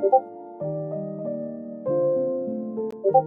고고 고고